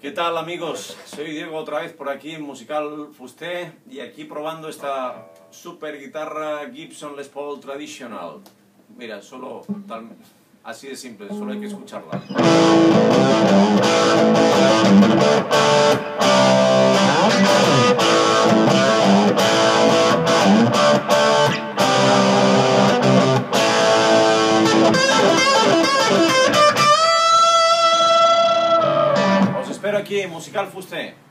¿Qué tal amigos? Soy Diego otra vez por aquí en Musical Fusté y aquí probando esta super guitarra Gibson Les Paul Traditional. Mira, solo tal, así de simple, solo hay que escucharla. Espero aquí en Musical Fusté.